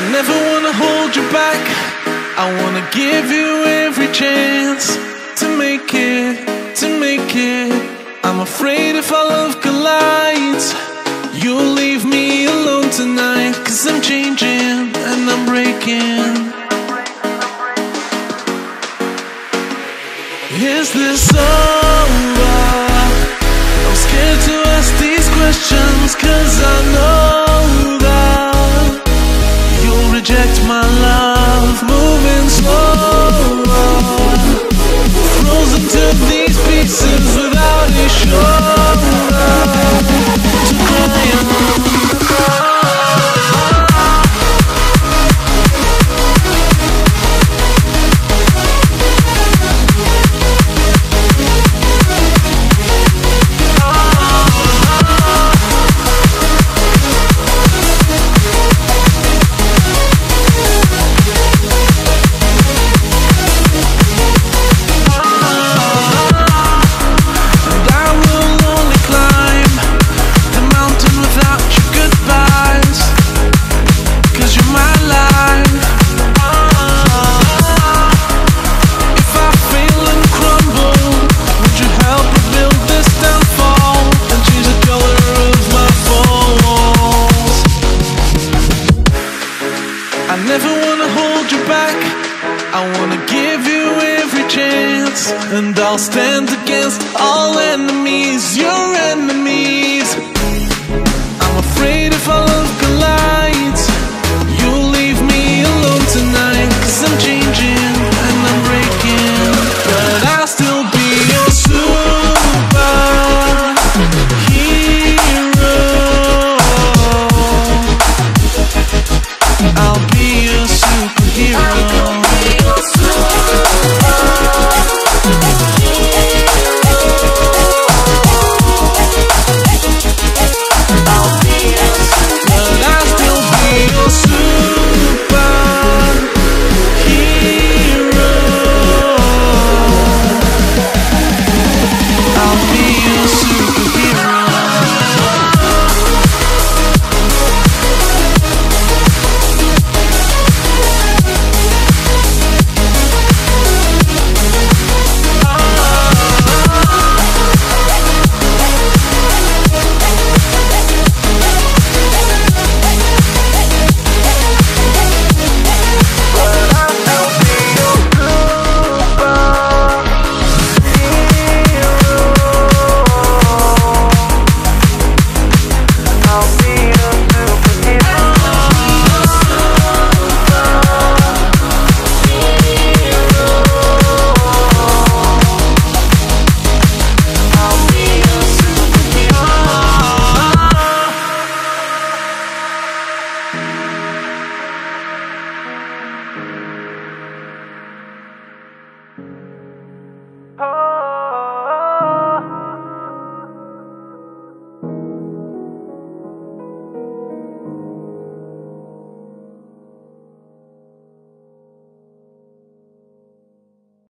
I never wanna hold you back. I wanna give you every chance to make it, to make it. I'm afraid if our love collides, you'll leave me alone tonight. Cause I'm changing and I'm breaking. Is this over? I'm scared to ask these questions cause I know Frozen to these pieces without a shoulder I wanna give you every chance, and I'll stand against all enemies, your enemies. I'm afraid if our love